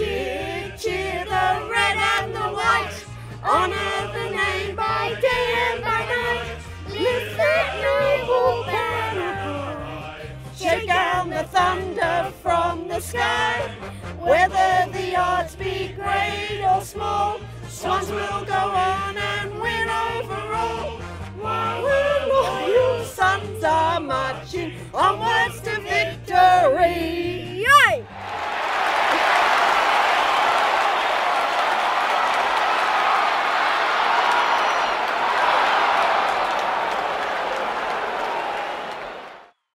Cheer, cheer the red and the white. Honour the name by day and by night. Lift that noble banner. Shake down the thunder from the sky. Whether the odds be great or small, Swans will go on and win overall. While the loyal sons are marching onwards to